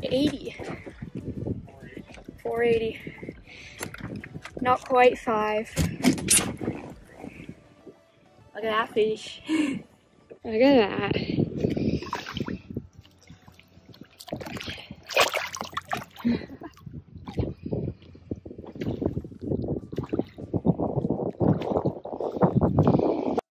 480. 480. Not quite five. Look at that fish. Look at that.